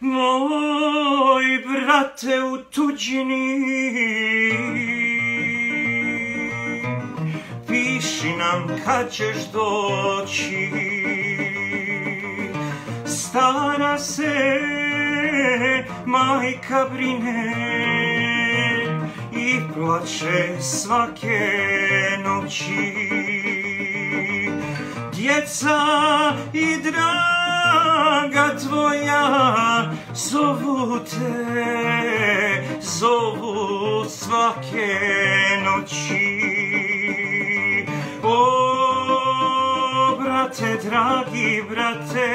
Moj brate u tuđini Piši nam kad ćeš doći Stara se majka brine I plače svake noći Djeca i draga tvoja zovu te, zovu svake noći. Brate, dragi brate,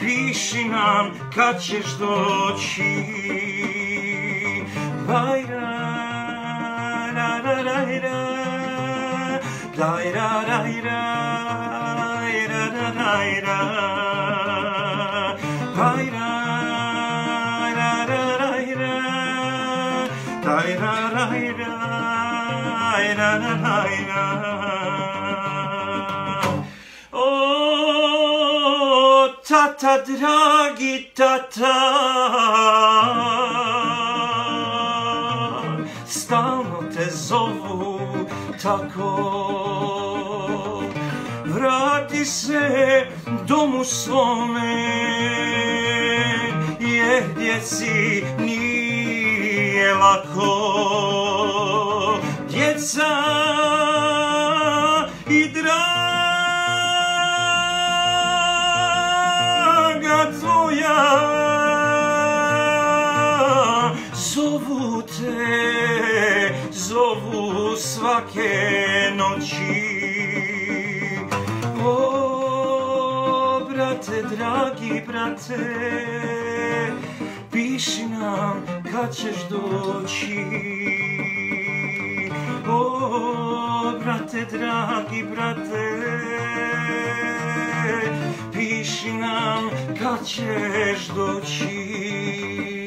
piši nam kad ćeš doći. Bajra, ra, ra, ra, ra, Dai ra ra ra. Ra ra ra ra Dai ra ra ra ra ra tata dragi tata Stalno te zovu tako. Vrati se domu svome Jer djeci nije lako. Djeca i draga te, zovu svake noći. O, brate, dragi brate Piši nam kad ćeš doći. O, brate, dragi brate Piši nam kad ćeš doći.